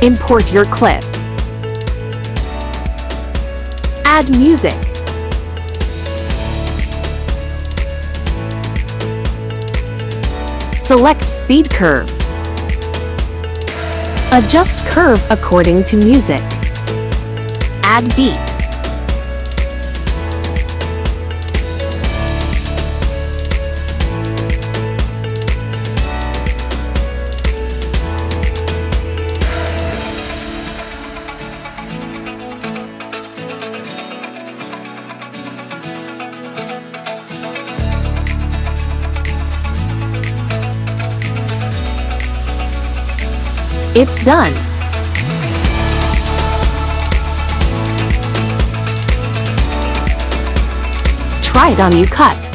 Import your clip. Add music. Select speed curve. Adjust curve according to music. Add beat. It's done. Try it on YouCut.